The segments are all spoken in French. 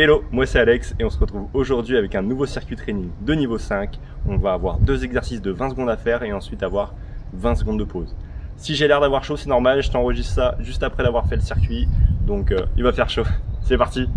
Hello, moi c'est Alex et on se retrouve aujourd'hui avec un nouveau circuit training de niveau 5. On va avoir deux exercices de 20 secondes à faire et ensuite avoir 20 secondes de pause. Si j'ai l'air d'avoir chaud, c'est normal, je t'enregistre ça juste après d'avoir fait le circuit, donc euh, il va faire chaud. C'est parti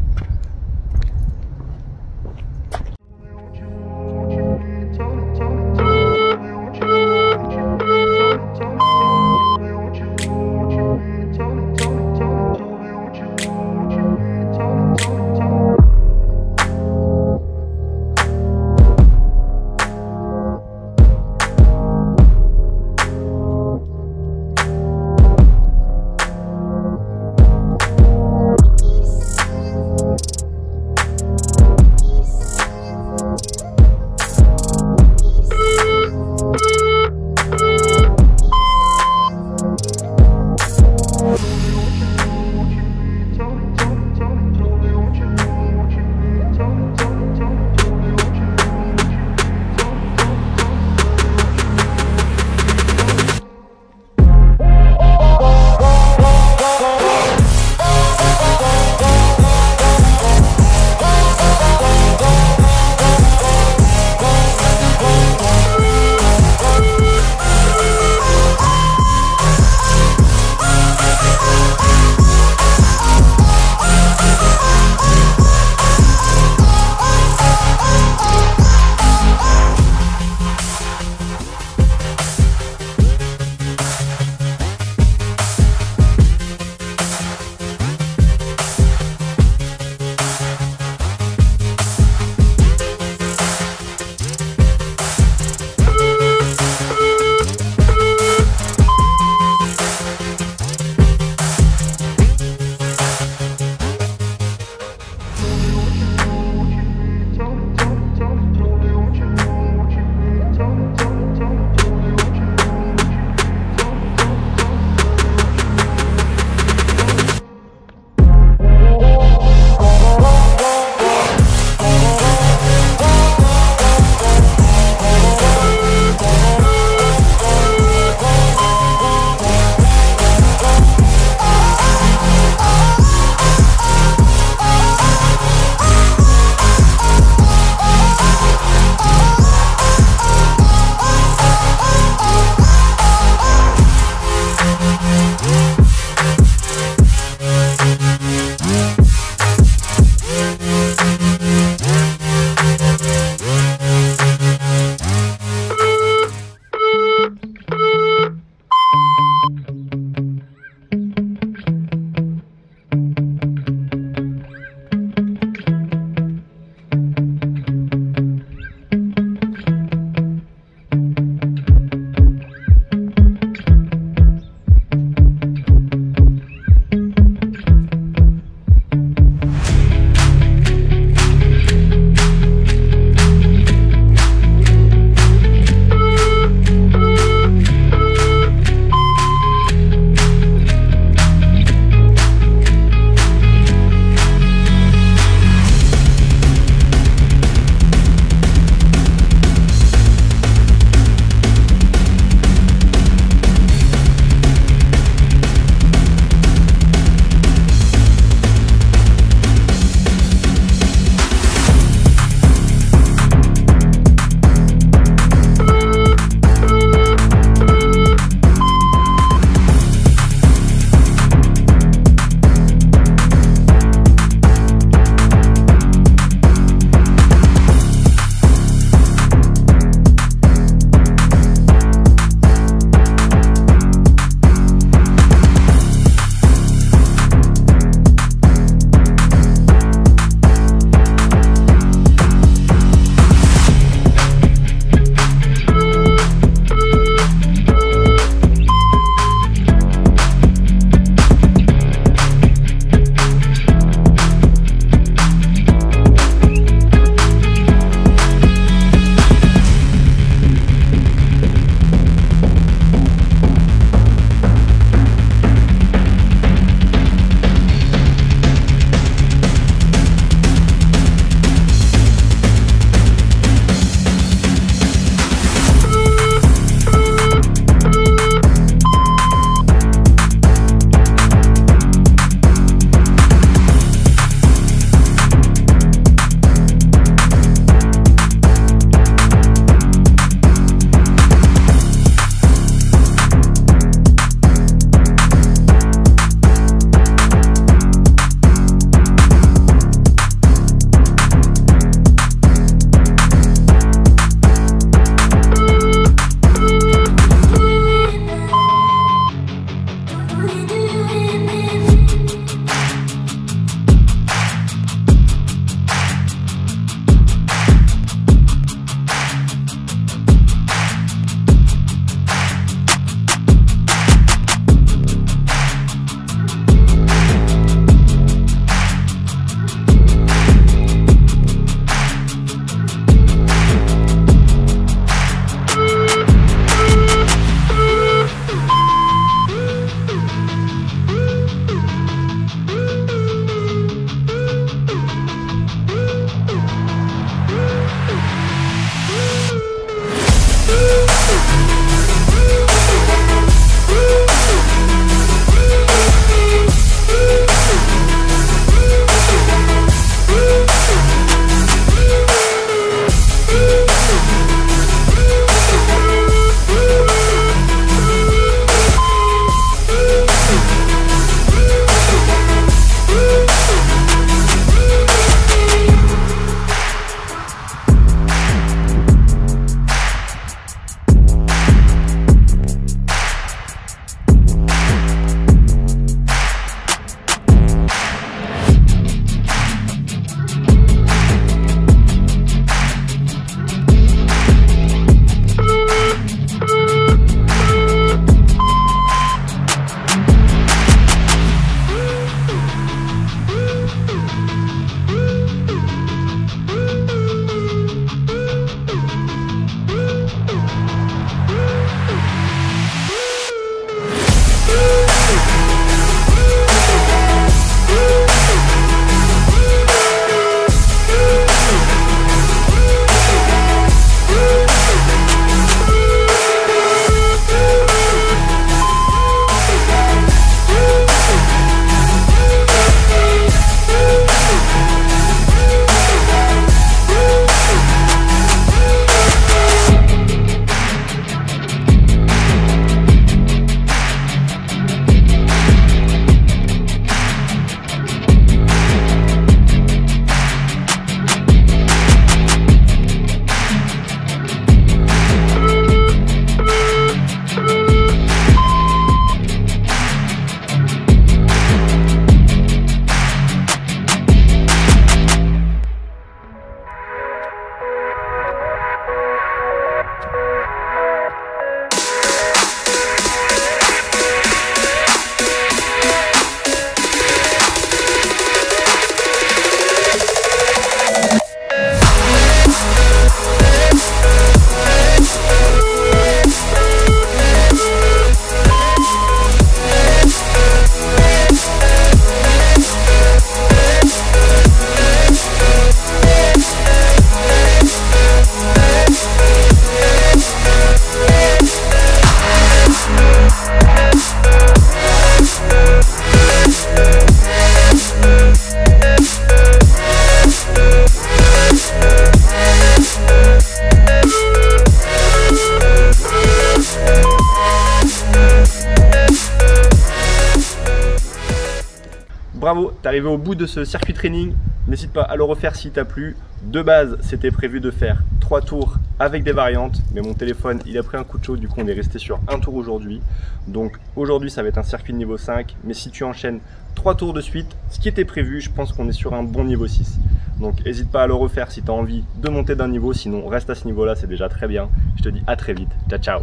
t'es arrivé au bout de ce circuit training. N'hésite pas à le refaire si t'a plu. De base, c'était prévu de faire 3 tours avec des variantes, mais mon téléphone il a pris un coup de chaud, du coup on est resté sur un tour aujourd'hui. Donc aujourd'hui ça va être un circuit de niveau 5, mais si tu enchaînes 3 tours de suite, ce qui était prévu, je pense qu'on est sur un bon niveau 6. Donc n'hésite pas à le refaire si tu as envie de monter d'un niveau, sinon reste à ce niveau là, c'est déjà très bien. Je te dis à très vite, ciao ciao